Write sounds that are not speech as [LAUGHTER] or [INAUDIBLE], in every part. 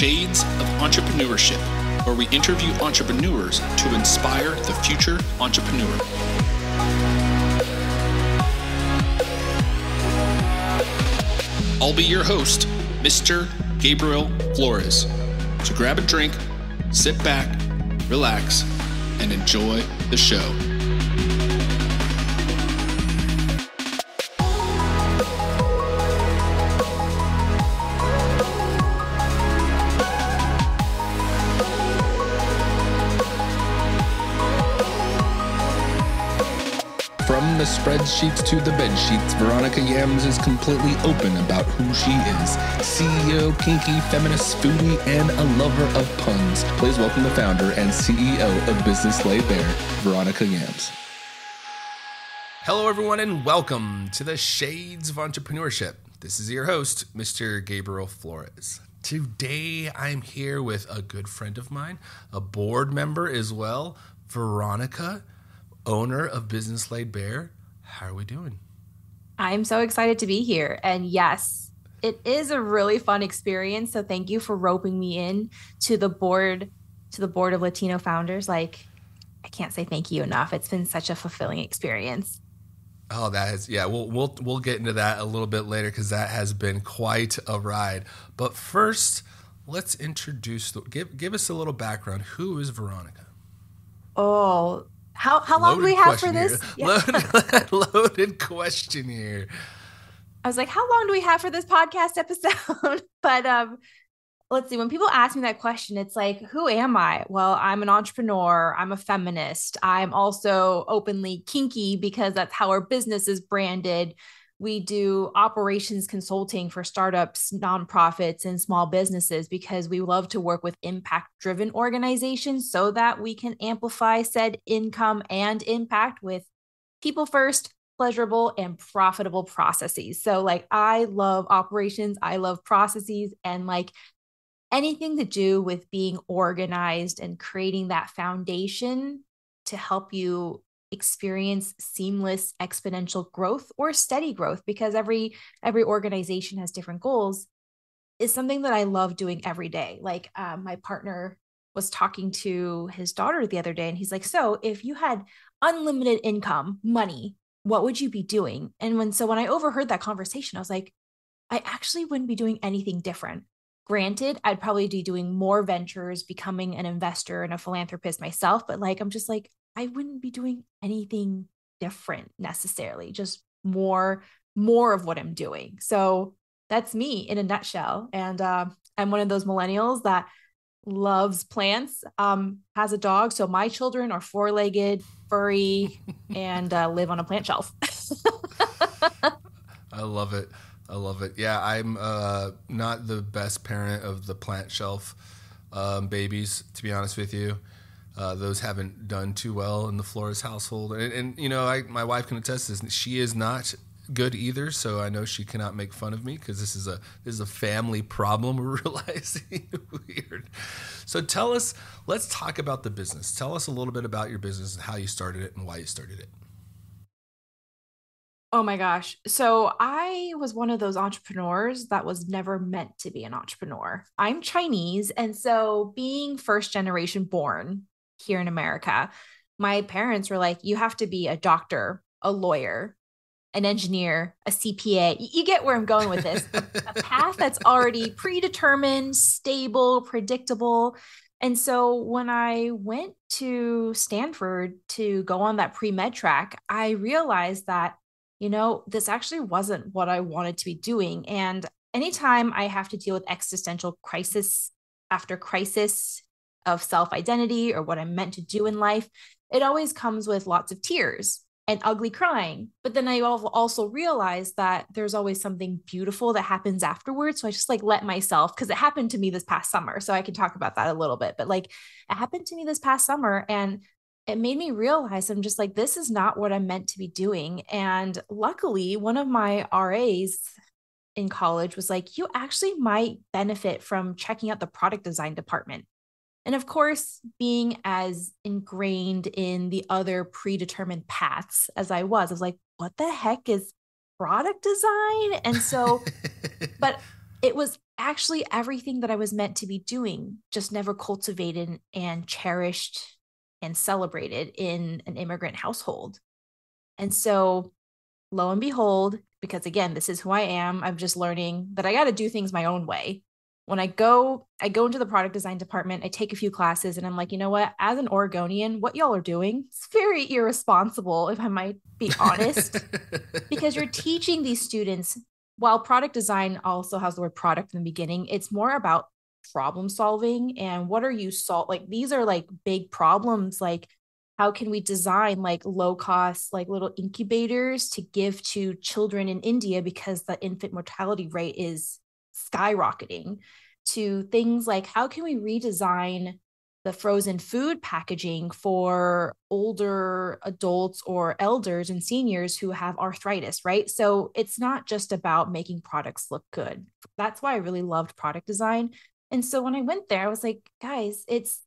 Shades of Entrepreneurship, where we interview entrepreneurs to inspire the future entrepreneur. I'll be your host, Mr. Gabriel Flores. So grab a drink, sit back, relax, and enjoy the show. Spreadsheets to the bed sheets, Veronica Yanhs is completely open about who she is. CEO, kinky, feminist, foodie, and a lover of puns. Please welcome the founder and CEO of Business Laid Bare, Veronica Yanhs. Hello, everyone, and welcome to the Shades of Entrepreneurship. This is your host, Mr. Gabriel Flores. Today, I'm here with a good friend of mine, a board member as well, Veronica owner of Business Laid Bare. How are we doing? I'm so excited to be here. And yes, it is a really fun experience. So thank you for roping me in to the board, to the board of Latino founders. Like, I can't say thank you enough. It's been such a fulfilling experience. Oh, that is yeah. We'll we'll we'll get into that a little bit later because that has been quite a ride. But first, let's introduce the, give give us a little background. Who is Veronica? Oh, how how long do we have for this? Yeah. Loaded, [LAUGHS] loaded question here. I was like, how long do we have for this podcast episode? [LAUGHS] but um, let's see. When people ask me that question, it's like, who am I? Well, I'm an entrepreneur. I'm a feminist. I'm also openly kinky because that's how our business is branded. We do operations consulting for startups, nonprofits, and small businesses because we love to work with impact driven organizations so that we can amplify said income and impact with people first, pleasurable, and profitable processes. So, like, I love operations, I love processes, and like anything to do with being organized and creating that foundation to help you experience seamless exponential growth or steady growth because every every organization has different goals is something that i love doing every day. Like um, my partner was talking to his daughter the other day and he's like so if you had unlimited income money what would you be doing? And when so when i overheard that conversation i was like i actually wouldn't be doing anything different. Granted i'd probably be doing more ventures becoming an investor and a philanthropist myself but like i'm just like I wouldn't be doing anything different necessarily, just more more of what I'm doing. So that's me in a nutshell. And uh, I'm one of those millennials that loves plants, um, has a dog. So my children are four legged, furry, [LAUGHS] and uh, live on a plant shelf. [LAUGHS] I love it. I love it. Yeah, I'm uh, not the best parent of the plant shelf um, babies, to be honest with you. Uh, those haven't done too well in the Flores household, and, and you know, I, my wife can attest this. She is not good either, so I know she cannot make fun of me because this is a this is a family problem. We're [LAUGHS] realizing weird. So tell us, let's talk about the business. Tell us a little bit about your business and how you started it and why you started it. Oh my gosh. So I was one of those entrepreneurs that was never meant to be an entrepreneur. I'm Chinese. And so being first generation born, here in America, my parents were like, you have to be a doctor, a lawyer, an engineer, a CPA. You get where I'm going with this. a, [LAUGHS] path that's already predetermined, stable, predictable. And so when I went to Stanford to go on that pre med track, I realized that, you know, this actually wasn't what I wanted to be doing. And anytime I have to deal with existential crisis after crisis of self identity or what I'm meant to do in life, it always comes with lots of tears and ugly crying. But then I also realized that there's always something beautiful that happens afterwards. So I just like let myself, because it happened to me this past summer. So I can talk about that a little bit. But like it happened to me this past summer and it made me realize I'm just like, this is not what I'm meant to be doing. And luckily, one of my RAs in college was like, you actually might benefit from checking out the product design department. And of course, being as ingrained in the other predetermined paths as I was, I was like, what the heck is product design? And so, [LAUGHS] but it was actually everything that I was meant to be doing, just never cultivated and cherished and celebrated in an immigrant household. And so, lo and behold, because again, this is who I am, I'm just learning that I got to do things my own way. When I go, I go into the product design department, I take a few classes, and I'm like, you know what? As an Oregonian, what y'all are doing is very irresponsible, if I might be honest, because you're [LAUGHS] teaching these students while product design also has the word product in the beginning, it's more about problem solving and what are you solve like these are like big problems like how can we design like low cost like little incubators to give to children in India because the infant mortality rate is skyrocketing to things like how can we redesign the frozen food packaging for older adults or elders and seniors who have arthritis, right? So it's not just about making products look good. That's why I really loved product design. And so when I went there, I was like, guys, it's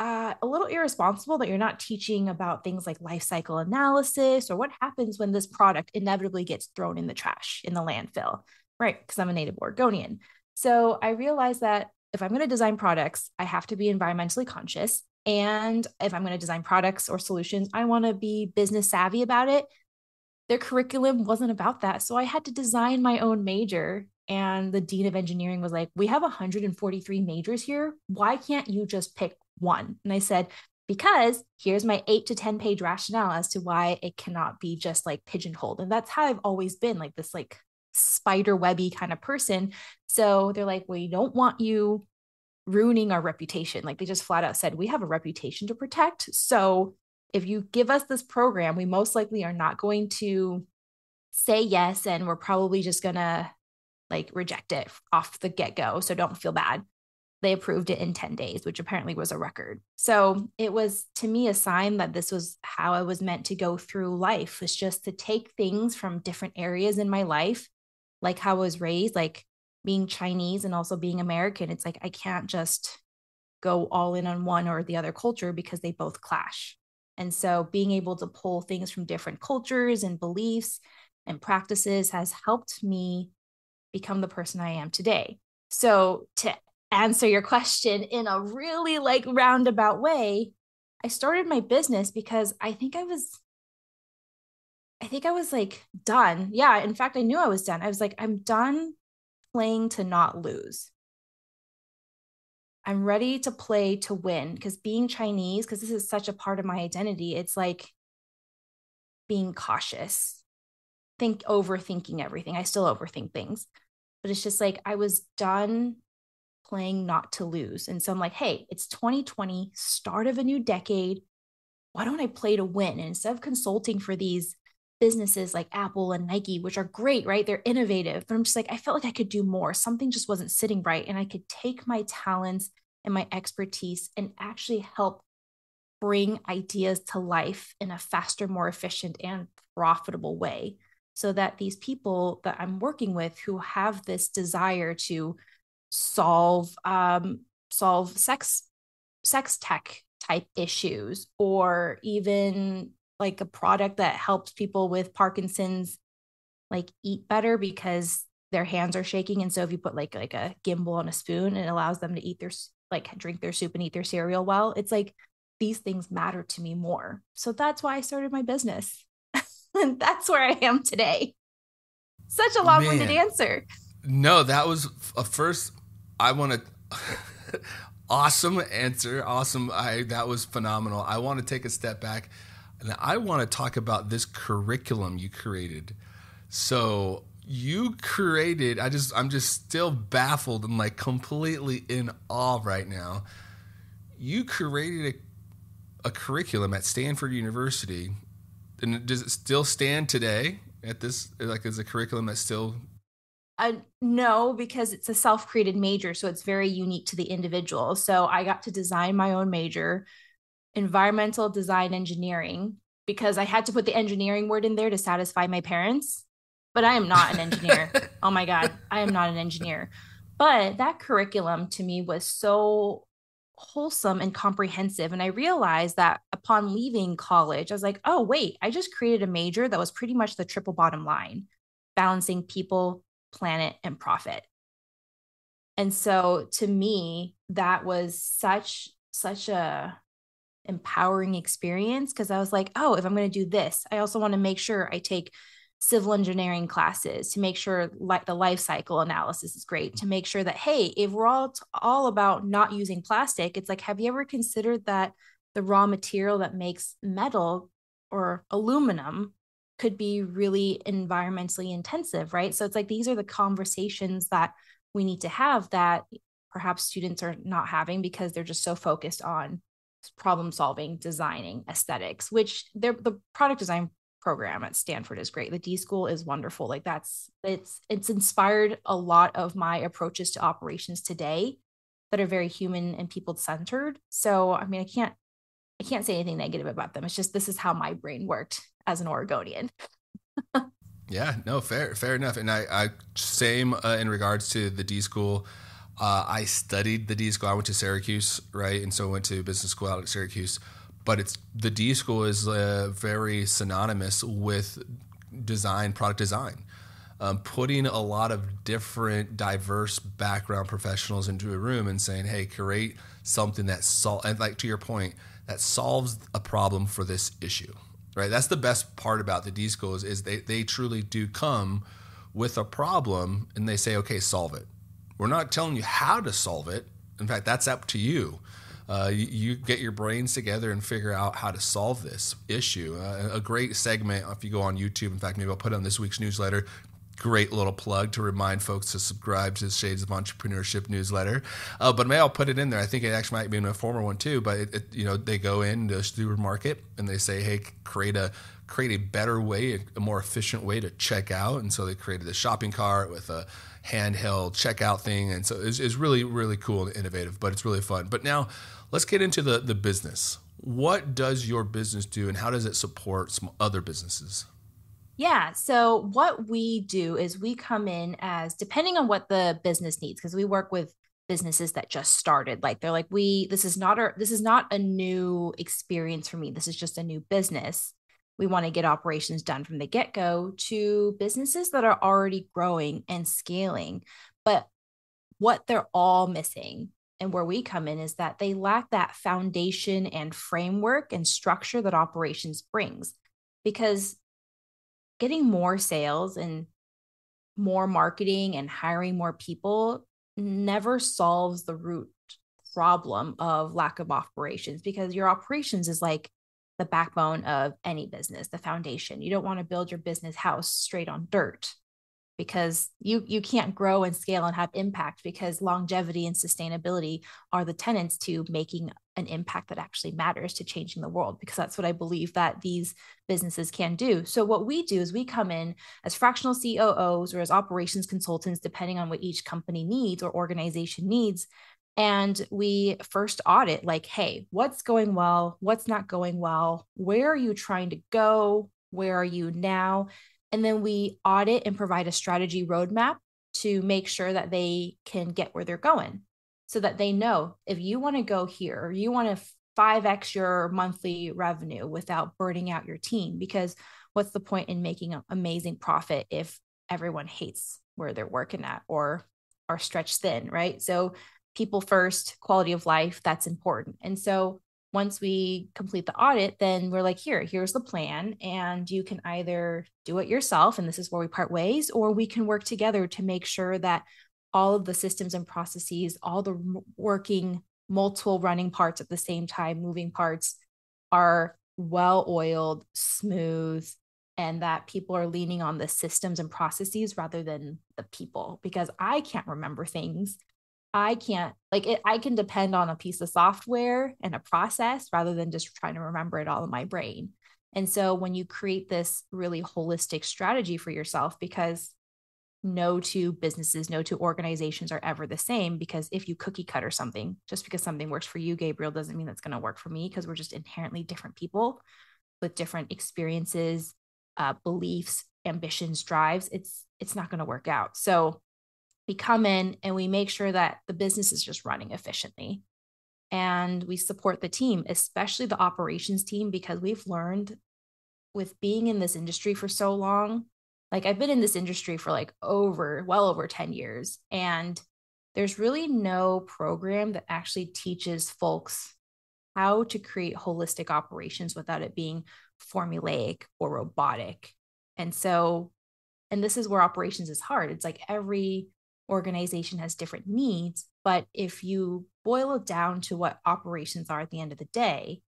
uh, a little irresponsible that you're not teaching about things like life cycle analysis or what happens when this product inevitably gets thrown in the trash in the landfill, right? Because I'm a native Oregonian. So I realized that if I'm going to design products, I have to be environmentally conscious. And if I'm going to design products or solutions, I want to be business savvy about it. Their curriculum wasn't about that. So I had to design my own major. And the dean of engineering was like, We have 143 majors here. Why can't you just pick one? And I said, because here's my eight to 10 page rationale as to why it cannot be just like pigeonholed. And that's how I've always been like this, like spider webby kind of person. So they're like, we don't want you ruining our reputation. Like they just flat out said, we have a reputation to protect. So if you give us this program, we most likely are not going to say yes. And we're probably just going to like reject it off the get go. So don't feel bad. They approved it in 10 days, which apparently was a record. So it was to me a sign that this was how I was meant to go through life, was just to take things from different areas in my life like how I was raised, like being Chinese and also being American, it's like I can't just go all in on one or the other culture because they both clash. And so being able to pull things from different cultures and beliefs and practices has helped me become the person I am today. So to answer your question in a really like roundabout way, I started my business because I think I was I think I was like done. Yeah. In fact, I knew I was done. I was like, I'm done playing to not lose. I'm ready to play to win because being Chinese, because this is such a part of my identity, it's like being cautious, think overthinking everything. I still overthink things, but it's just like I was done playing not to lose. And so I'm like, hey, it's 2020, start of a new decade. Why don't I play to win? And instead of consulting for these businesses like Apple and Nike, which are great, right? They're innovative, but I'm just like, I felt like I could do more. Something just wasn't sitting right. And I could take my talents and my expertise and actually help bring ideas to life in a faster, more efficient, and profitable way. So that these people that I'm working with who have this desire to solve um, solve sex sex tech type issues or even like a product that helps people with Parkinson's like eat better because their hands are shaking and so if you put like like a gimbal on a spoon it allows them to eat their like drink their soup and eat their cereal well it's like these things matter to me more. So that's why i started my business. [LAUGHS] And that's where i am today. Such a long-winded Man. answer. No that was a first i want to [LAUGHS] awesome answer awesome i that was phenomenal. I want to take a step back and I want to talk about this curriculum you created. So you created, I just, I'm just still baffled and like completely in awe right now. You created a, a curriculum at Stanford University. And does it still stand today at this, like is a curriculum that's still uh, no, because it's a self created major. So it's very unique to the individual. So I got to design my own major environmental design engineering because I had to put the engineering word in there to satisfy my parents. But I am not an engineer. [LAUGHS] oh my God, I am not an engineer. But that curriculum to me was so wholesome and comprehensive. And I realized that upon leaving college, I was like, oh, wait, I just created a major that was pretty much the triple bottom line balancing people, planet, and profit. And so to me, that was such, such a empowering experience because I was like, oh, if I'm going to do this, I also want to make sure I take civil engineering classes to make sure like the life cycle analysis is great to make sure that hey if we're all t- all about not using plastic it's like have you ever considered that the raw material that makes metal or aluminum could be really environmentally intensive right? So it's like these are the conversations that we need to have that perhaps students are not having because they're just so focused on problem solving designing aesthetics which the product design program at Stanford is great. The D school is wonderful. Like that's it's it's inspired a lot of my approaches to operations today that are very human and people centered. So I mean I can't I can't say anything negative about them. It's just this is how my brain worked as an Oregonian. [LAUGHS] yeah, no, fair, fair enough. And I, I same uh, in regards to the D school. Uh, I studied the D school. I went to Syracuse, right, and so I went to business school out at Syracuse but it's the D school is uh, very synonymous with design, product design. Um, putting a lot of different, diverse background professionals into a room and saying, "Hey, create something that sol," and like to your point, that solves a problem for this issue." Right. That's the best part about the D schools is they they truly do come with a problem and they say, "Okay, solve it." We're not telling you how to solve it. In fact, that's up to you uh, you, you, get your brains together and figure out how to solve this issue. Uh, a great segment, if you go on YouTube, in fact, maybe I'll put it on this week's newsletter. Great little plug to remind folks to subscribe to the Shades of Entrepreneurship newsletter. Uh, but maybe I'll put it in there. I think it actually might be in a former one too. But it, it, you know, they go in the market and they say, "Hey, create a create a better way, a more efficient way to check out." And so they created a shopping cart with a handheld checkout thing, and so it's, it's really really cool and innovative. But it's really fun. But now Let's get into the, the business. What does your business do and how does it support some other businesses? Yeah. So, what we do is we come in as depending on what the business needs, because we work with businesses that just started like they're like we this is not our this is not a new experience for me this is just a new business we want to get operations done from the get-go to businesses that are already growing and scaling. But what they're all missing and where we come in is that they lack that foundation and framework and structure that operations brings. Because getting more sales and more marketing and hiring more people never solves the root problem of lack of operations because your operations is like the backbone of any business the foundation you don't want to build your business house straight on dirt because you you can't grow and scale and have impact because longevity and sustainability are the tenants to making an impact that actually matters to changing the world because that's what I believe that these businesses can do. So what we do is we come in as fractional COOs or as operations consultants depending on what each company needs or organization needs and we first audit like hey, what's going well, what's not going well, where are you trying to go, where are you now? And then we audit and provide a strategy roadmap to make sure that they can get where they're going so that they know if you want to go here or you want to 5x your monthly revenue without burning out your team because what's the point in making an amazing profit if everyone hates where they're working at or are stretched thin right? So people first quality of life that's important and so once we complete the audit, then we're like, here, here's the plan. And you can either do it yourself, and this is where we part ways, or we can work together to make sure that all of the systems and processes, all the working multiple running parts at the same time, moving parts are well oiled, smooth, and that people are leaning on the systems and processes rather than the people because I can't remember things I can't like it, I can depend on a piece of software and a process rather than just trying to remember it all in my brain. And so when you create this really holistic strategy for yourself, because no two businesses, no two organizations are ever the same. Because if you cookie cutter something, just because something works for you, Gabriel, doesn't mean that's going to work for me because we're just inherently different people with different experiences, uh, beliefs, ambitions, drives. It's it's not going to work out. So we come in and we make sure that the business is just running efficiently and we support the team especially the operations team because we've learned with being in this industry for so long like i've been in this industry for like over well over 10 years and there's really no program that actually teaches folks how to create holistic operations without it being formulaic or robotic. And so, and this is where operations is hard. It's like every organization has different needs, but if you boil it down to what operations are at the end of the day,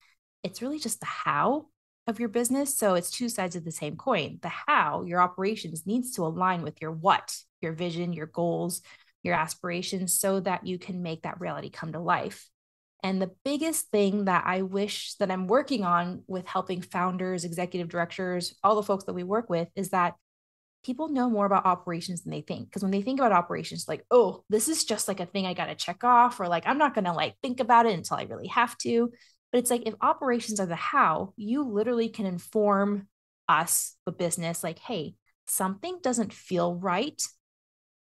it's really just the how of your business. So it's two sides of the same coin. The how, your operations needs to align with your what, your vision, your goals, your aspirations, so that you can make that reality come to life. And the biggest thing that I wish that I'm working on with helping founders, executive directors, all the folks that we work with is that people know more about operations than they think. Because when they think about operations, like, oh, this is just like a thing I got to check off, or like, I'm not going to like think about it until I really have to. But it's like, if operations are the how, you literally can inform us, the business, like, hey, something doesn't feel right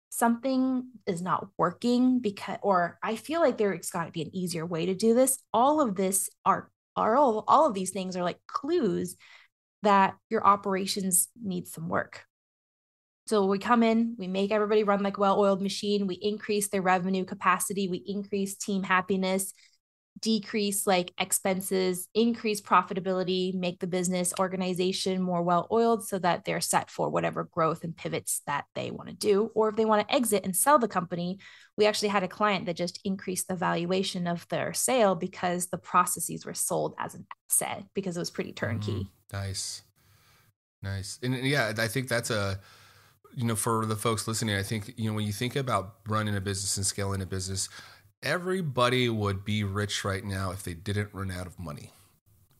something is not working because or i feel like there's got to be an easier way to do this all of this are are all, all of these things are like clues that your operations need some work so we come in we make everybody run like a well-oiled machine we increase their revenue capacity we increase team happiness decrease like expenses, increase profitability, make the business organization more well oiled so that they're set for whatever growth and pivots that they want to do. Or if they want to exit and sell the company, we actually had a client that just increased the valuation of their sale because the processes were sold as an asset because it was pretty turnkey. Mm, nice. Nice. And yeah, I think that's a, you know, for the folks listening, I think, you know, when you think about running a business and scaling a business, everybody would be rich right now if they didn't run out of money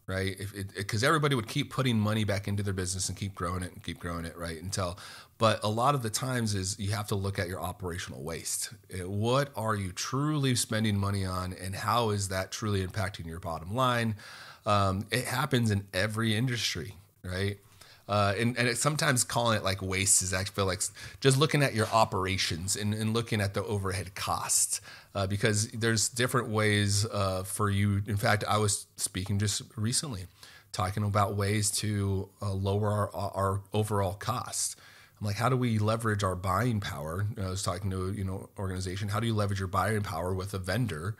right? Because everybody would keep putting money back into their business and keep growing it and keep growing it right? Until but a lot of the times is you have to look at your operational waste. Eh, what are you truly spending money on and how is that truly impacting your bottom line? Um, it happens in every industry right uh, and, and sometimes calling it like waste is I feel like just looking at your operations and, and looking at the overhead costs uh, because there's different ways uh, for you. In fact, I was speaking just recently, talking about ways to uh, lower our, our overall costs. I'm like, how do we leverage our buying power? I was talking to you know organization. How do you leverage your buying power with a vendor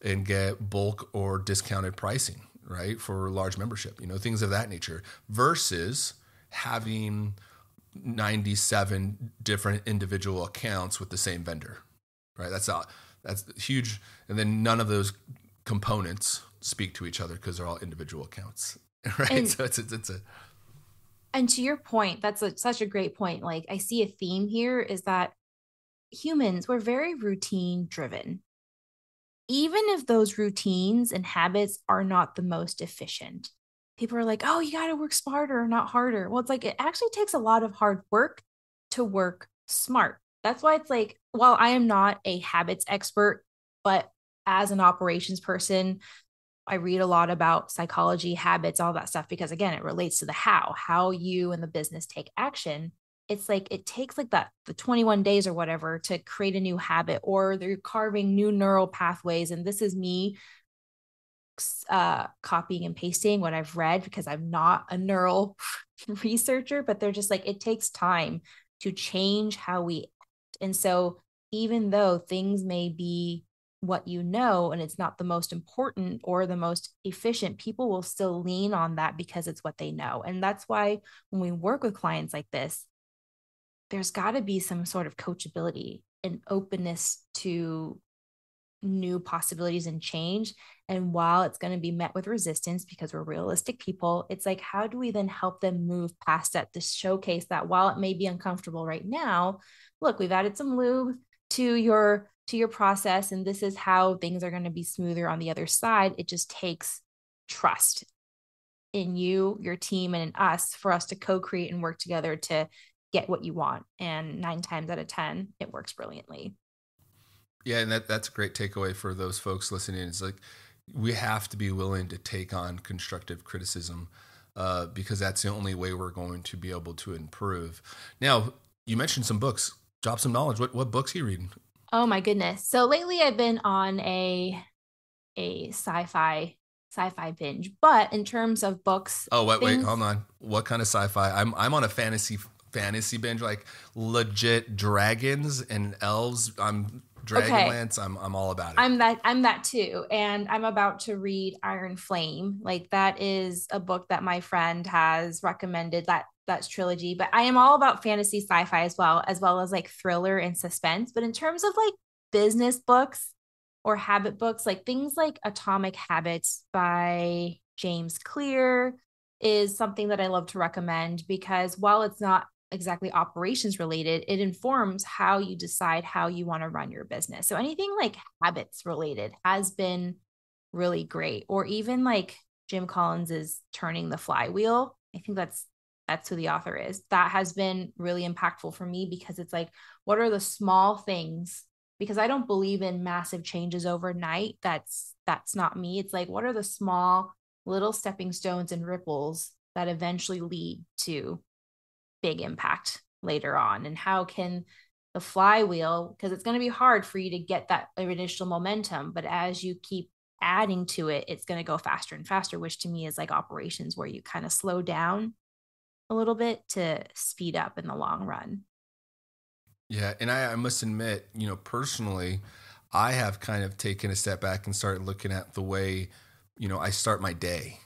and get bulk or discounted pricing, right, for large membership? You know, things of that nature versus having 97 different individual accounts with the same vendor, right? That's all. That's huge. And then none of those components speak to each other because they're all individual accounts, [LAUGHS] right? And, so it's, it's, it's a. And to your point, that's a, such a great point. Like I see a theme here is that humans we're very routine driven. Even if those routines and habits are not the most efficient, people are like, oh, you got to work smarter, not harder. Well, it's like it actually takes a lot of hard work to work smart. That's why it's like, while I am not a habits expert, but as an operations person, I read a lot about psychology, habits, all that stuff, because again, it relates to the how, how you and the business take action. It's like it takes like that the 21 days or whatever to create a new habit, or they're carving new neural pathways. And this is me uh, copying and pasting what I've read because I'm not a neural [LAUGHS] researcher, but they're just like, it takes time to change how we act. And so, even though things may be what you know and it's not the most important or the most efficient, people will still lean on that because it's what they know. And that's why when we work with clients like this, there's got to be some sort of coachability and openness to new possibilities and change. And while it's going to be met with resistance because we're realistic people, it's like, how do we then help them move past that to showcase that? While it may be uncomfortable right now, look, we've added some lube to your to your process and this is how things are going to be smoother on the other side. It just takes trust in you your team and in us for us to co-create and work together to get what you want. And 9 times out of 10 it works brilliantly yeah, and that that's a great takeaway for those folks listening. It's like we have to be willing to take on constructive criticism uh, because that's the only way we're going to be able to improve. Now, you mentioned some books. Drop some knowledge. What what books are you reading? Oh my goodness! So lately, I've been on a a sci-fi sci-fi binge. But in terms of books, oh wait, things... wait, hold on. What kind of sci-fi? I'm I'm on a fantasy fantasy binge, like legit dragons and elves. I'm Dragonlance, okay. I'm I'm all about it. I'm that I'm that too. And I'm about to read Iron Flame. Like that is a book that my friend has recommended that that's trilogy. But I am all about fantasy sci-fi as well, as well as like thriller and suspense. But in terms of like business books or habit books, like things like Atomic Habits by James Clear is something that I love to recommend because while it's not exactly operations related, it informs how you decide how you want to run your business. So anything like habits related has been really great. Or even like Jim Collins is turning the flywheel. I think that's that's who the author is. That has been really impactful for me because it's like, what are the small things? Because I don't believe in massive changes overnight. That's that's not me. It's like, what are the small little stepping stones and ripples that eventually lead to big impact later on and how can the flywheel because it's going to be hard for you to get that initial momentum but as you keep adding to it it's going to go faster and faster which to me is like operations where you kind of slow down a little bit to speed up in the long run. Yeah and I, I must admit you know personally i have kind of taken a step back and started looking at the way you know i start my day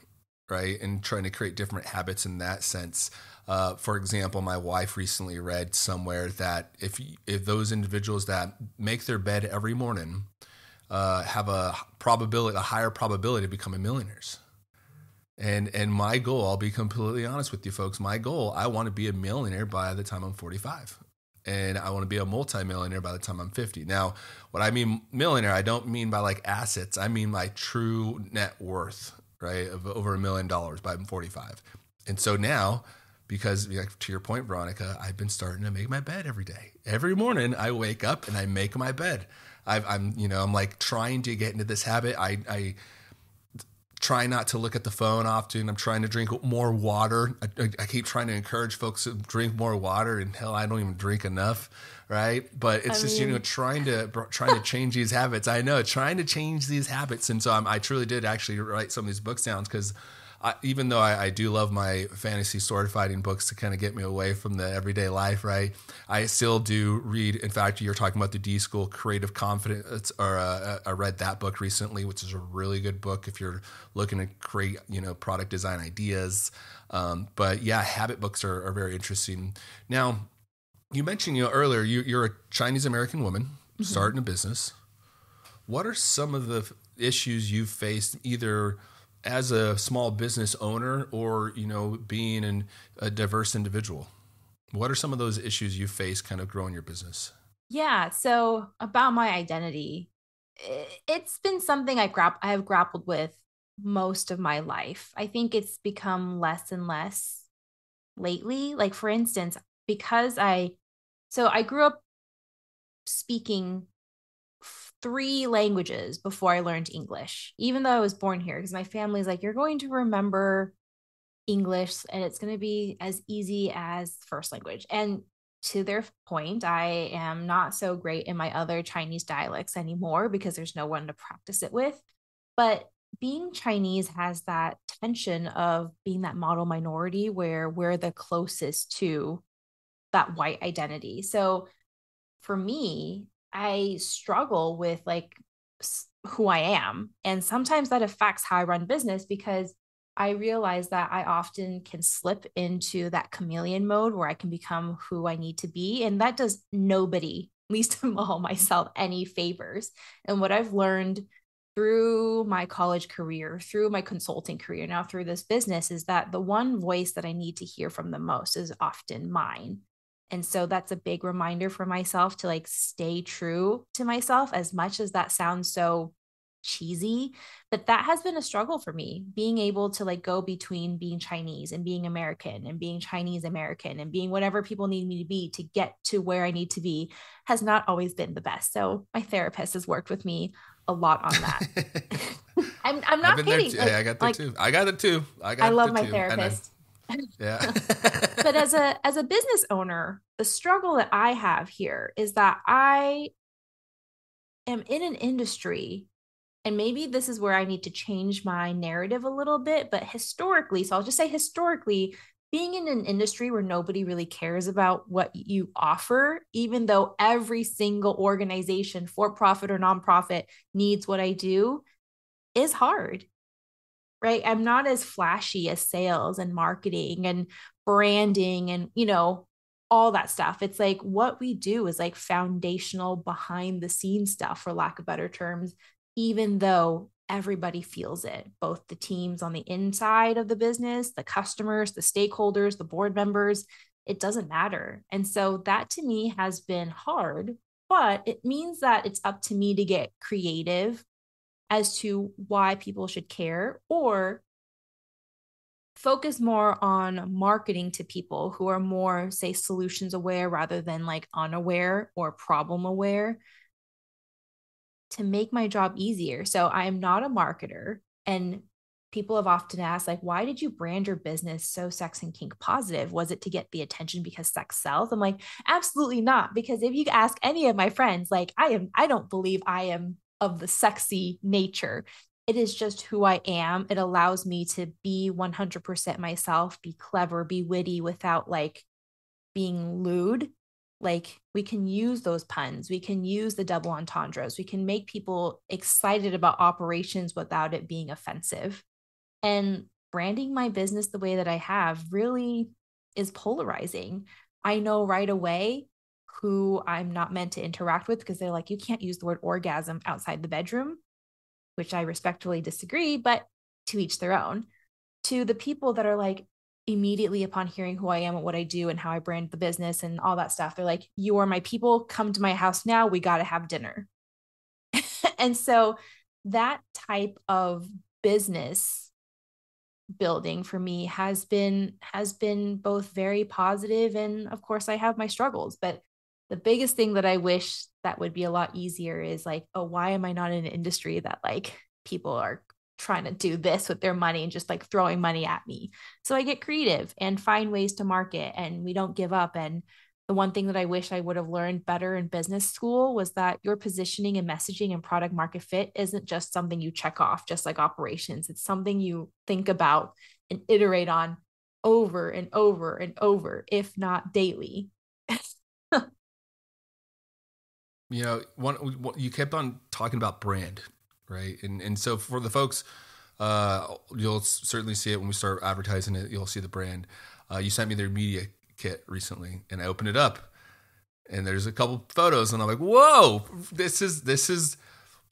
right and trying to create different habits in that sense uh, for example, my wife recently read somewhere that if if those individuals that make their bed every morning uh, have a probability, a higher probability of becoming millionaires. And and my goal, I'll be completely honest with you folks, my goal, I want to be a millionaire by the time I'm 45. And I want to be a multimillionaire by the time I'm 50. Now, what I mean millionaire, I don't mean by like assets. I mean my true net worth, right? Of over a million dollars by 45. And so now because like, to your point veronica i've been starting to make my bed every day every morning i wake up and i make my bed i am you know i'm like trying to get into this habit i i try not to look at the phone often. I'm trying to drink more water. I, I keep trying to encourage folks to drink more water and hell i don't even drink enough right? But it's I just mean, you know trying to trying to change these habits. I know trying to change these habits. And so I'm, i truly did actually write some of these books down because I, even though I, I, do love my fantasy sword fighting books to kind of get me away from the everyday life, right? I still do read. In fact, you're talking about the D School Creative Confidence, or uh, I read that book recently, which is a really good book if you're looking to create, you know, product design ideas. Um, but yeah, habit books are, are, very interesting. Now, you mentioned you know earlier you, are a Chinese American woman mm-hmm. starting a business. What are some of the issues you've faced either? As a small business owner or you know being an, a diverse individual? What are some of those issues you face kind of growing your business? Yeah so about my identity it's been something i grap- i have grappled with most of my life. I think it's become less and less lately. Like for instance because i so i grew up speaking three languages before I learned English, even though I was born here, because my family's like, you're going to remember English and it's going to be as easy as first language. And to their point, I am not so great in my other Chinese dialects anymore because there's no one to practice it with. But being Chinese has that tension of being that model minority where we're the closest to that white identity. So for me, I struggle with like who I am. And sometimes that affects how I run business because I realize that I often can slip into that chameleon mode where I can become who I need to be. And that does nobody, [LAUGHS] least of all myself, any favors. And what I've learned through my college career, through my consulting career, now through this business, is that the one voice that I need to hear from the most is often mine. And so that's a big reminder for myself to like stay true to myself as much as that sounds so cheesy but that has been a struggle for me being able to like go between being chinese and being american and being chinese american and being whatever people need me to be to get to where i need to be has not always been the best. So my therapist has worked with me a lot on that. [LAUGHS] [LAUGHS] I'm, I'm not kidding like, i got that like, too. I got it too i got i love my too. therapist yeah. [LAUGHS] but as a as a business owner, the struggle that I have here is that I am in an industry and maybe this is where I need to change my narrative a little bit, but historically, so I'll just say historically, being in an industry where nobody really cares about what you offer, even though every single organization, for profit or nonprofit, needs what I do, is hard. Right. I'm not as flashy as sales and marketing and branding and, you know, all that stuff. It's like what we do is like foundational behind the scenes stuff, for lack of better terms, even though everybody feels it, both the teams on the inside of the business, the customers, the stakeholders, the board members. It doesn't matter. And so that to me has been hard, but it means that it's up to me to get creative as to why people should care or focus more on marketing to people who are more say solutions aware rather than like unaware or problem aware to make my job easier. So I am not a marketer and people have often asked like why did you brand your business so sex and kink positive was it to get the attention because sex sells i'm like absolutely not because if you ask any of my friends like i am i don't believe i am of the sexy nature. It is just who i am. It allows me to be 100% myself be clever be witty without like being lewd. Like we can use those puns. We can use the double entendres. We can make people excited about operations without it being offensive. And branding my business the way that i have really is polarizing. I know right away who i'm not meant to interact with because they're like you can't use the word orgasm outside the bedroom which i respectfully disagree but to each their own to the people that are like immediately upon hearing who I am and what I do and how I brand the business and all that stuff. They're like, You are my people. Come to my house now. We got to have dinner. [LAUGHS] and so that type of business building for me has been has been both very positive and of course I have my struggles but the biggest thing that I wish that would be a lot easier is like oh why am I not in an industry that like people are trying to do this with their money and just like throwing money at me. So I get creative and find ways to market and we don't give up. And the one thing that I wish I would have learned better in business school was that your positioning and messaging and product market fit isn't just something you check off, just like operations. It's something you think about and iterate on over and over and over, if not daily. You know, one you kept on talking about brand right? And and so for the folks, uh, you'll certainly see it when we start advertising it. You'll see the brand. Uh, you sent me their media kit recently, and I opened it up, and there's a couple photos, and I'm like, whoa, this is this is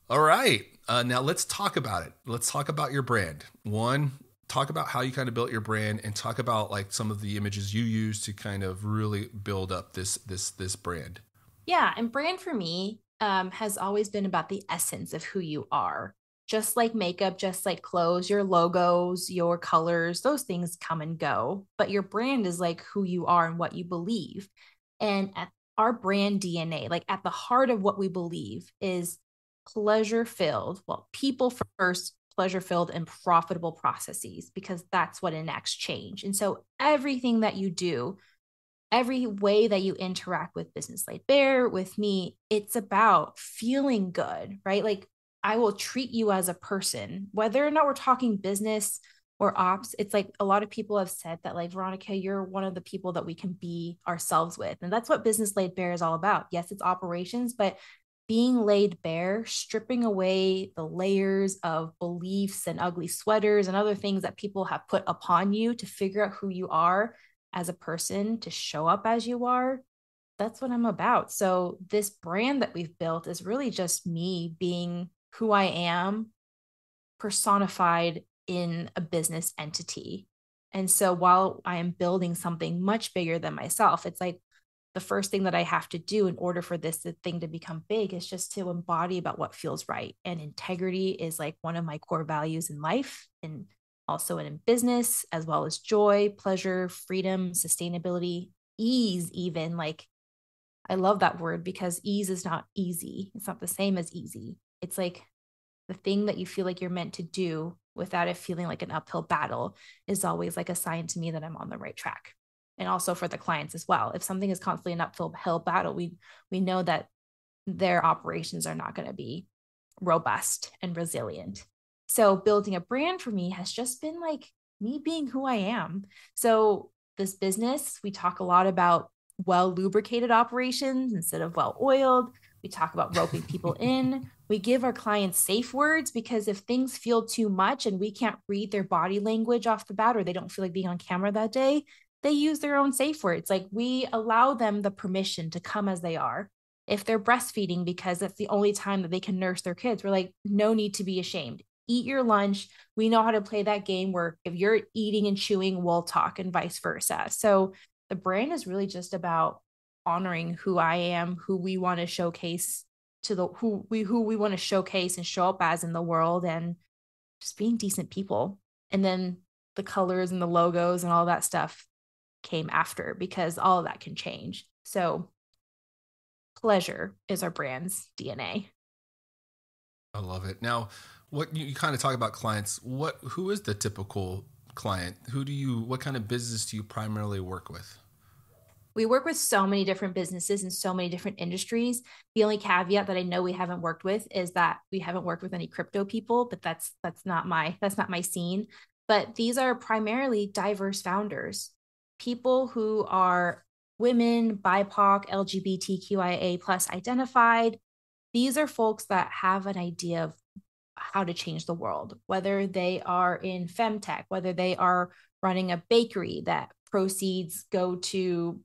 all right. Uh, now let's talk about it. Let's talk about your brand. One, talk about how you kind of built your brand, and talk about like some of the images you use to kind of really build up this this this brand. Yeah, and brand for me um, has always been about the essence of who you are. Just like makeup, just like clothes, your logos, your colors, those things come and go. But your brand is like who you are and what you believe. And at our brand DNA, like at the heart of what we believe, is pleasure filled. Well, people first, pleasure filled and profitable processes, because that's what enacts change. And so everything that you do, every way that you interact with business laid bare with me it's about feeling good right? Like i will treat you as a person whether or not we're talking business or ops it's like a lot of people have said that like veronica you're one of the people that we can be ourselves with and that's what business laid bare is all about. Yes it's operations but being laid bare stripping away the layers of beliefs and ugly sweaters and other things that people have put upon you to figure out who you are as a person to show up as you are that's what i'm about. So this brand that we've built is really just me being who i am personified in a business entity. And so while i am building something much bigger than myself it's like the first thing that i have to do in order for this thing to become big is just to embody about what feels right. And integrity is like one of my core values in life and also in business, as well as joy, pleasure, freedom, sustainability, ease, even. Like, I love that word because ease is not easy. It's not the same as easy. It's like the thing that you feel like you're meant to do without it feeling like an uphill battle is always like a sign to me that I'm on the right track. And also for the clients as well. If something is constantly an uphill battle, we we know that their operations are not going to be robust and resilient. So building a brand for me has just been like me being who I am. So this business, we talk a lot about well lubricated operations instead of well oiled. We talk about roping people [LAUGHS] in. We give our clients safe words because if things feel too much and we can't read their body language off the bat or they don't feel like being on camera that day, they use their own safe words. Like we allow them the permission to come as they are. If they're breastfeeding because that's the only time that they can nurse their kids, we're like, no need to be ashamed. Eat your lunch. We know how to play that game where if you're eating and chewing, we'll talk and vice versa. So the brand is really just about honoring who I am, who we want to showcase to the who we who we want to showcase and show up as in the world and just being decent people. And then the colors and the logos and all that stuff came after because all of that can change. So pleasure is our brand's DNA. I love it. Now, what you, you kind of talk about clients, what who is the typical client? Who do you what kind of business do you primarily work with? we work with so many different businesses and so many different industries. The only caveat that I know we haven't worked with is that we haven't worked with any crypto people, but that's that's not my that's not my scene. But these are primarily diverse founders, people who are women, BIPOC, LGBTQIA plus identified. These are folks that have an idea of how to change the world, whether they are in femtech, whether they are running a bakery that proceeds go to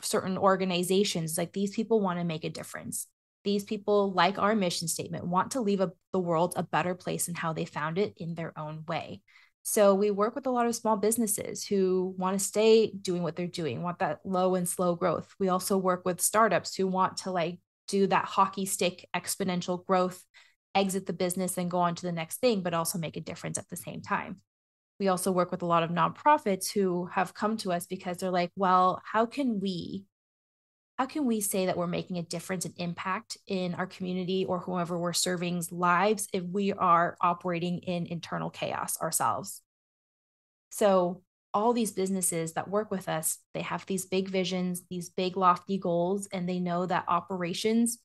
certain organizations. Like these people want to make a difference. These people like our mission statement want to leave a, the world a better place than how they found it in their own way. So we work with a lot of small businesses who want to stay doing what they're doing want that low and slow growth. We also work with startups who want to like do that hockey stick exponential growth exit the business and go on to the next thing but also make a difference at the same time we also work with a lot of nonprofits who have come to us because they're like, well, how can we how can we say that we're making a difference and impact in our community or whoever we're serving's lives if we are operating in internal chaos ourselves? So all these businesses that work with us, they have these big visions, these big lofty goals, and they know that operations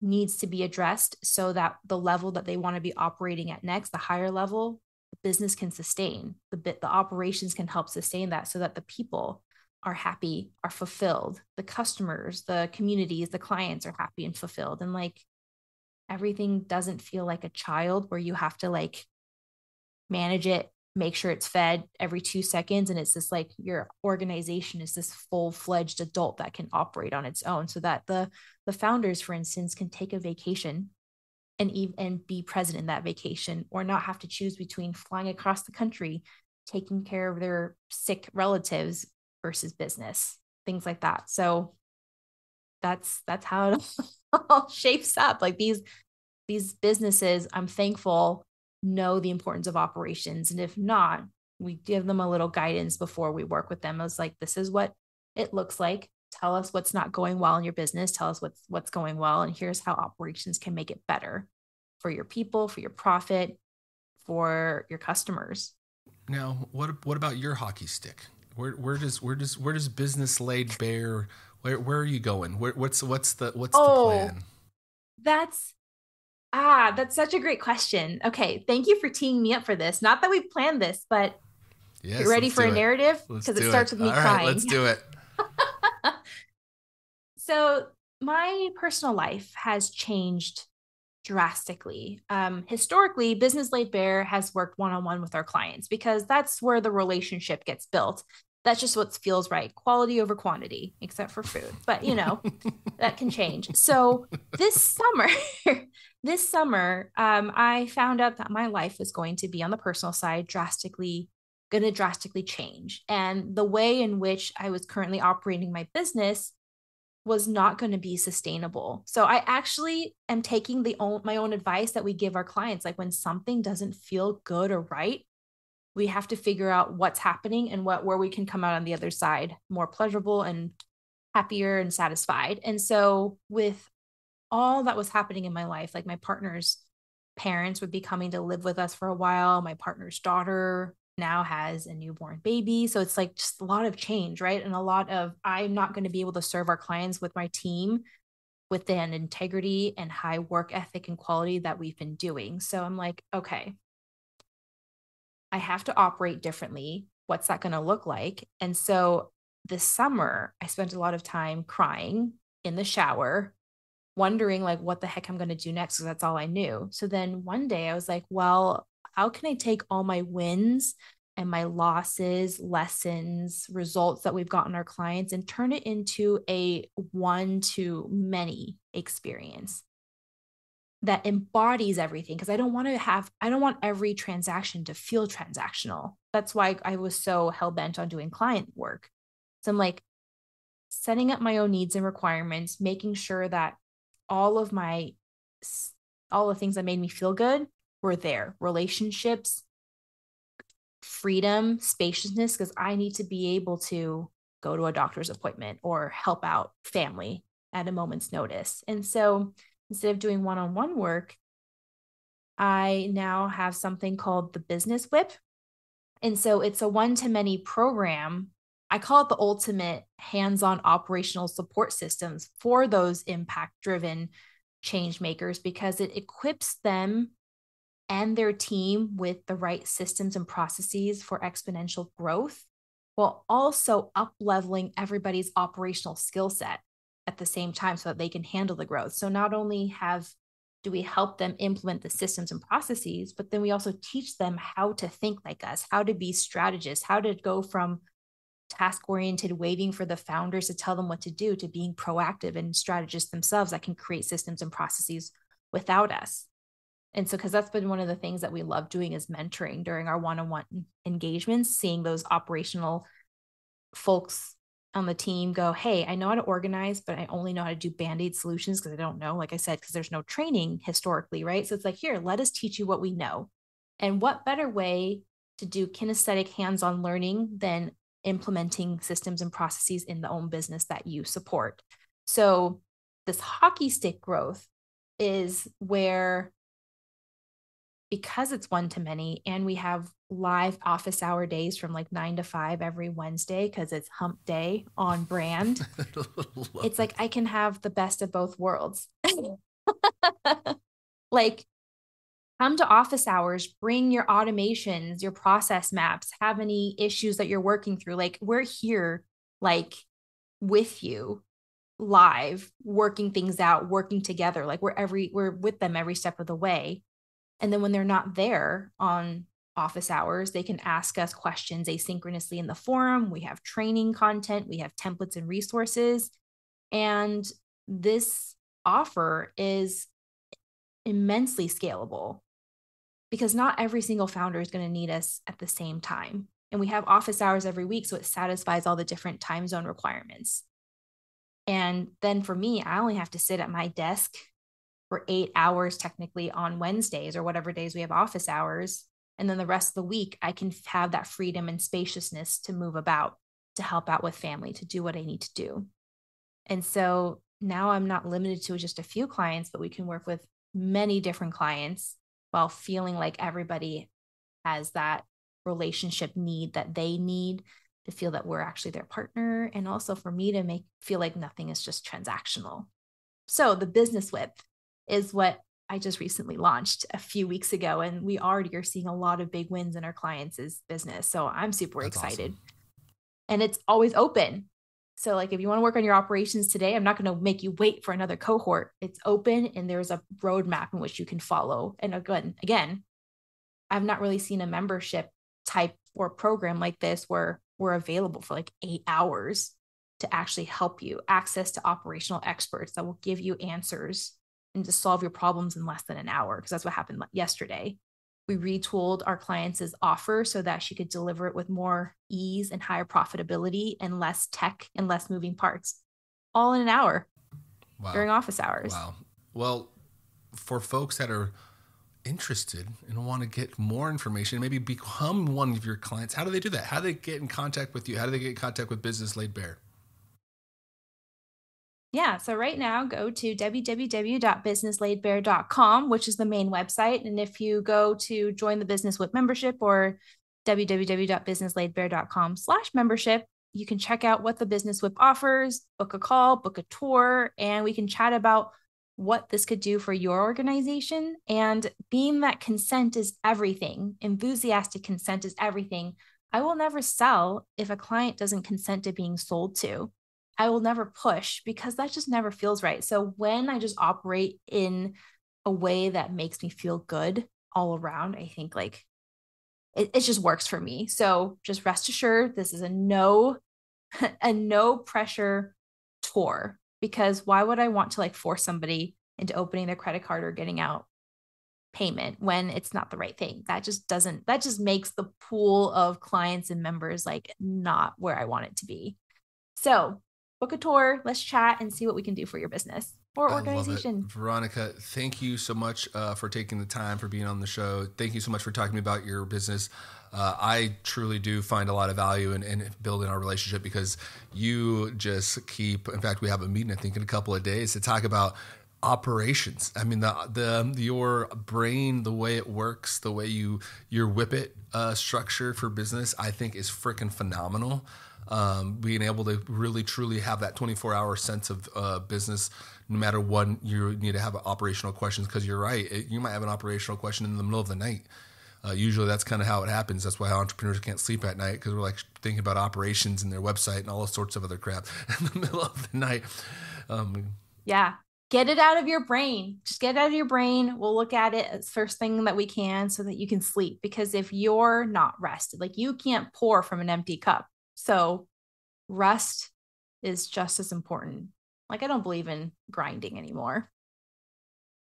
needs to be addressed so that the level that they want to be operating at next, the higher level, the business can sustain the bit the operations can help sustain that so that the people are happy are fulfilled the customers the communities the clients are happy and fulfilled. And like everything doesn't feel like a child where you have to like manage it make sure it's fed every two seconds and it's just like your organization is this full-fledged adult that can operate on its own so that the the founders for instance can take a vacation and even and be present in that vacation or not have to choose between flying across the country taking care of their sick relatives versus business things like that. So that's that's how it [LAUGHS] all shapes up. Like these these businesses i'm thankful know the importance of operations and if not we give them a little guidance before we work with them. It's like this is what it looks like. Tell us what's not going well in your business. Tell us what's what's going well and here's how operations can make it better for your people for your profit for your customers. Now what what about your hockey stick? Where where does where does where does business laid bare where where are you going? Where, what's what's the what's oh, the plan? that's ah that's such a great question okay thank you for teeing me up for this not that we planned this but yes, you ready for a it. narrative because it starts it. with me All crying right, let's do it [LAUGHS] So, my personal life has changed drastically. Um, historically, Business Laid Bare has worked one on one with our clients because that's where the relationship gets built. That's just what feels right quality over quantity, except for food. But, you know, [LAUGHS] that can change. So, this summer, [LAUGHS] this summer, um, I found out that my life was going to be on the personal side drastically going to drastically change. And the way in which I was currently operating my business was not going to be sustainable. So I actually am taking the own, my own advice that we give our clients like when something doesn't feel good or right, we have to figure out what's happening and what where we can come out on the other side more pleasurable and happier and satisfied. And so with all that was happening in my life, like my partner's parents would be coming to live with us for a while, my partner's daughter now has a newborn baby. So it's like just a lot of change, right? And a lot of I'm not going to be able to serve our clients with my team with an integrity and high work ethic and quality that we've been doing. So I'm like, okay, I have to operate differently. what's that going to look like? And so this summer, I spent a lot of time crying in the shower, wondering like what the heck I'm going to do next because that's all I knew. So then one day I was like, well, how can I take all my wins and my losses, lessons, results that we've gotten our clients and turn it into a one to many experience that embodies everything because I don't want to have I don't want every transaction to feel transactional. That's why I was so hell bent on doing client work. So I'm like setting up my own needs and requirements, making sure that all of my all the things that made me feel good were there. Relationships, freedom, spaciousness, because I need to be able to go to a doctor's appointment or help out family at a moment's notice. And so instead of doing one on one work, I now have something called the Business Whip. And so it's a one to many program. I call it the ultimate hands on operational support systems for those impact driven change makers because it equips them and their team with the right systems and processes for exponential growth while also up leveling everybody's operational skill set at the same time so that they can handle the growth. So not only have do we help them implement the systems and processes, but then we also teach them how to think like us, how to be strategists, how to go from task oriented, waiting for the founders to tell them what to do, to being proactive and strategists themselves that can create systems and processes without us. And so, because that's been one of the things that we love doing is mentoring during our one on one engagements, seeing those operational folks on the team go, Hey, I know how to organize, but I only know how to do band aid solutions because I don't know, like I said, because there's no training historically, right? So it's like, Here, let us teach you what we know. And what better way to do kinesthetic hands on learning than implementing systems and processes in the own business that you support? So, this hockey stick growth is where because it's one to many and we have live office hour days from like nine to five every Wednesday because it's hump day on brand. [LAUGHS] it's like I can have the best of both worlds. [LAUGHS] like, come to office hours, bring your automations, your process maps, have any issues that you're working through. Like, we're here, like, with you live working things out working together like we're every we're with them every step of the way and then when they're not there on office hours, they can ask us questions asynchronously in the forum. We have training content, we have templates and resources. And this offer is immensely scalable because not every single founder is going to need us at the same time. And we have office hours every week, so it satisfies all the different time zone requirements. And then for me, I only have to sit at my desk for eight hours technically on Wednesdays or whatever days we have office hours. And then the rest of the week, I can have that freedom and spaciousness to move about, to help out with family, to do what I need to do. And so now I'm not limited to just a few clients, but we can work with many different clients while feeling like everybody has that relationship need that they need to feel that we're actually their partner and also for me to make feel like nothing is just transactional. So the business whip is what I just recently launched a few weeks ago. And we already are seeing a lot of big wins in our clients' business. So I'm super That's excited. Awesome. And it's always open. So, like, if you want to work on your operations today, I'm not going to make you wait for another cohort. It's open and there's a roadmap in which you can follow. And again, again, I've not really seen a membership type or program like this where we're available for like eight hours to actually help you access to operational experts that will give you answers and to solve your problems in less than an hour because that's what happened yesterday. We retooled our clients' offer so that she could deliver it with more ease and higher profitability and less tech and less moving parts all in an hour wow. during office hours. Wow. Well for folks that are interested and want to get more information maybe become one of your clients how do they do that? How do they get in contact with you? How do they get in contact with business laid bare yeah. So right now, go to www.businesslaidbare.com, which is the main website. And if you go to join the Business Whip membership or www.businesslaidbare.com slash membership, you can check out what the Business Whip offers, book a call, book a tour, and we can chat about what this could do for your organization. And being that consent is everything, enthusiastic consent is everything, I will never sell if a client doesn't consent to being sold to. I will never push because that just never feels right. So when I just operate in a way that makes me feel good all around, I think like it, it just works for me. So just rest assured, this is a no, [LAUGHS] a no pressure tour because why would I want to like force somebody into opening their credit card or getting out payment when it's not the right thing? That just doesn't, that just makes the pool of clients and members like not where I want it to be. So book a tour, let's chat and see what we can do for your business or organization. Veronica, thank you so much uh, for taking the time for being on the show. Thank you so much for talking to me about your business. Uh, I truly do find a lot of value in, in, building our relationship because you just keep. In fact, we have a meeting I think in a couple of days to talk about operations. I mean, the the your brain, the way it works, the way you your whippet uh, structure for business, I think is freaking phenomenal um, being able to really truly have that 24 hour sense of uh, business no matter what you need to have operational questions. Because you're right it, you might have an operational question in the middle of the night. Uh, usually that's kind of how it happens. That's why entrepreneurs can't sleep at night because we're like thinking about operations and their website and all sorts of other crap [LAUGHS] in the middle of the night. Um, yeah. Get it out of your brain. Just get it out of your brain. We'll look at it as first thing that we can so that you can sleep. Because if you're not rested like you can't pour from an empty cup so rest is just as important. Like I don't believe in grinding anymore.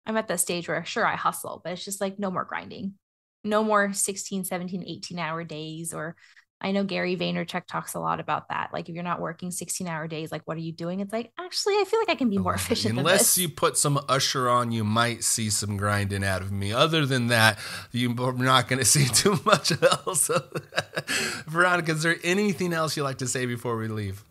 I'm at that stage where sure I hustle, but it's just like no more grinding. No more 16, 17, 18 hour days or I know Gary Vaynerchuk talks a lot about that. Like, if you're not working 16 hour days, like, what are you doing? It's like, actually, I feel like I can be oh more efficient. Unless you put some usher on, you might see some grinding out of me. Other than that, you're not going [LAUGHS] to see too much else. [LAUGHS] Veronica, is there anything else you'd like to say before we leave?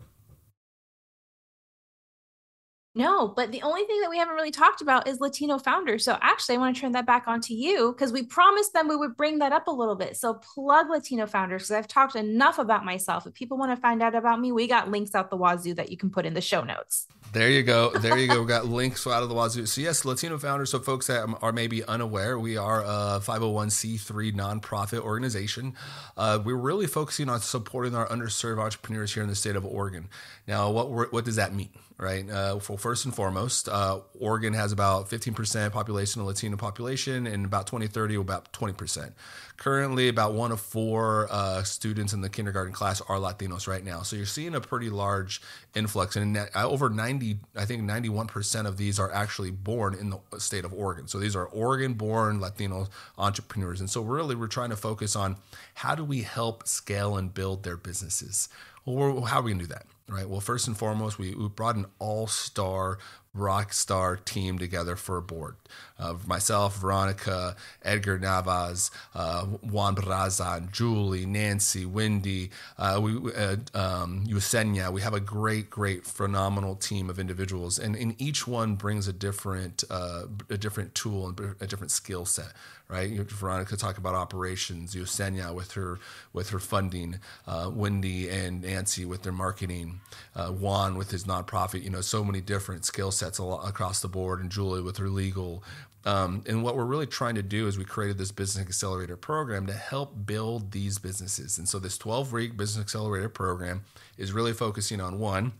No, but the only thing that we haven't really talked about is Latino founders. So actually, I want to turn that back onto you because we promised them we would bring that up a little bit. So plug Latino founders because I've talked enough about myself. If people want to find out about me, we got links out the wazoo that you can put in the show notes. There you go. There you go. We got links out of the wazoo. So yes, Latino founders. So folks that are maybe unaware, we are a 501c3 nonprofit organization. Uh, we're really focusing on supporting our underserved entrepreneurs here in the state of Oregon. Now, what what does that mean? Right? Uh, well, first and foremost, uh, Oregon has about 15% population of Latino population, and about 2030, about 20%. Currently, about one of four uh, students in the kindergarten class are Latinos right now. So you're seeing a pretty large influx, and over 90, I think 91% of these are actually born in the state of Oregon. So these are Oregon-born Latino entrepreneurs, and so really we're trying to focus on how do we help scale and build their businesses. Well, how are we gonna do that? right? Well, first and foremost, we, we brought an all star rock star team together for a board. Uh, myself, Veronica, Edgar Navas, uh, Juan Brazan, Julie, Nancy, Wendy, uh, we, uh, um, Yusenia. We have a great, great, phenomenal team of individuals, and, and each one brings a different, uh, a different tool and a different skill set right? Veronica talk about operations, Yusenia with her with her funding, uh, Wendy and Nancy with their marketing, Juan with his nonprofit. You know, so many different skill sets across the board, and Julie with her legal. Um, and what we're really trying to do is we created this business accelerator program to help build these businesses. And so this 12 week business accelerator program is really focusing on one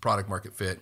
product market fit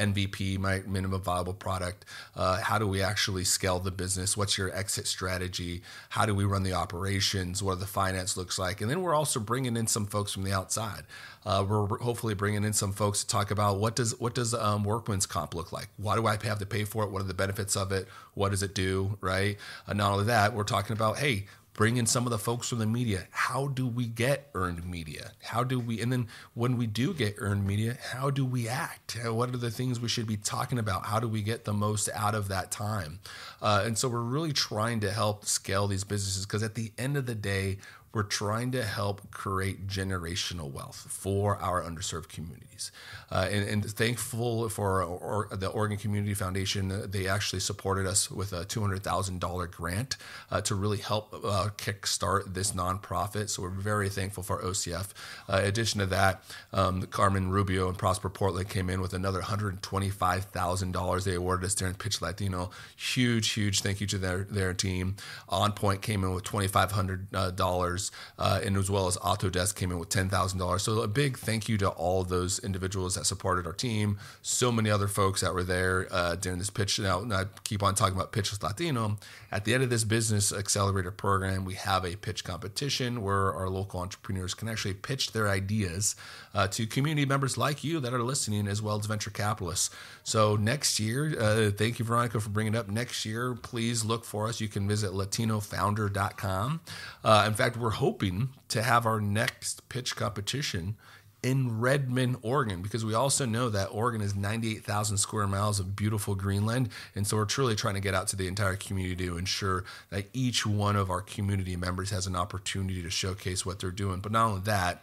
MVP, my minimum viable product. Uh, how do we actually scale the business? What's your exit strategy? How do we run the operations? What the finance looks like? And then we're also bringing in some folks from the outside. Uh, we're hopefully bringing in some folks to talk about what does what does um, workman's comp look like? Why do I have to pay for it? What are the benefits of it? What does it do? Right? Uh, not only that, we're talking about hey, bring in some of the folks from the media. How do we get earned media? How do we, and then when we do get earned media, how do we act? What are the things we should be talking about? How do we get the most out of that time? Uh, and so we're really trying to help scale these businesses because at the end of the day, we're trying to help create generational wealth for our underserved communities. Uh, and, and, thankful for or, the Oregon Community Foundation, they actually supported us with a $200,000 grant uh, to really help uh, kickstart this nonprofit. So we're very thankful for OCF. Uh, addition to that, um, Carmen Rubio and Prosper Portland came in with another $125,000 they awarded us during Pitch Latino. Huge, huge thank you to their, their team. OnPoint came in with $2,500 $1,000, uh, and as well as Autodesk came in with $10,000. So a big thank you to all those individuals that supported our team. So many other folks that were there uh, during this pitch. Now, I keep on talking about Pitch Latino. At the end of this business accelerator program, we have a pitch competition where our local entrepreneurs can actually pitch their ideas uh, to community members like you that are listening, as well as venture capitalists. So next year, uh, thank you, Veronica, for bringing it up. Next year, please look for us. You can visit latinofounder.com. Uh, in fact, we're hoping to have our next pitch competition in Redmond, Oregon, because we also know that Oregon is 98,000 square miles of beautiful greenland. And so we're truly trying to get out to the entire community to ensure that each one of our community members has an opportunity to showcase what they're doing. But not only that,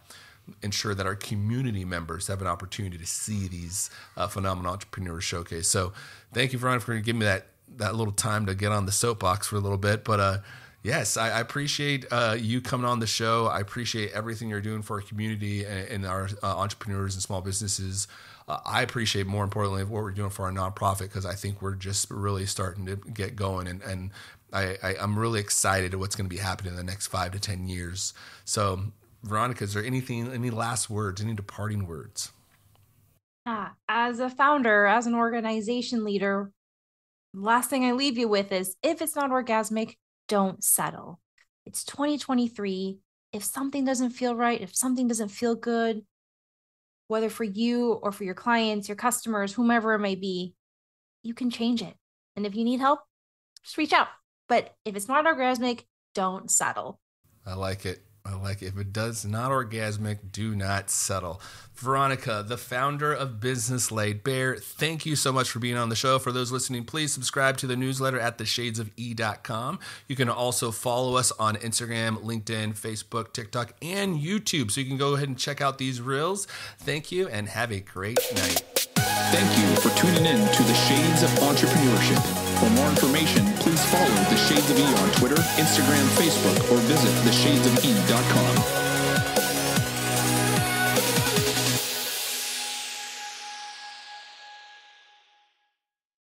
ensure that our community members have an opportunity to see these uh, phenomenal entrepreneurs showcase. So thank you, Veronica, for giving me that, that little time to get on the soapbox for a little bit. But, uh, Yes, I, I appreciate uh, you coming on the show. I appreciate everything you're doing for our community and, and our uh, entrepreneurs and small businesses. Uh, I appreciate more importantly what we're doing for our nonprofit because I think we're just really starting to get going, and, and I, I, am really excited at what's going to be happening in the next five to ten years. So, Veronica, is there anything, any last words, any departing words? Ah, as a founder, as an organization leader, last thing I leave you with is if it's not orgasmic, don't settle. It's 2023. If something doesn't feel right, if something doesn't feel good, whether for you or for your clients, your customers, whomever it may be, you can change it. And if you need help, just reach out. But if it's not orgasmic, don't settle. I like it. I like. If it does not orgasmic, do not settle. Veronica, the founder of Business Laid Bare, thank you so much for being on the show. For those listening, please subscribe to the newsletter at theshadesofe.com. You can also follow us on Instagram, LinkedIn, Facebook, TikTok, and YouTube. So you can go ahead and check out these reels. Thank you and have a great night. Thank you for tuning in to the Shades of Entrepreneurship. For more information, follow the Shades of E on Twitter, Instagram, Facebook, or visit theshadesofe.com.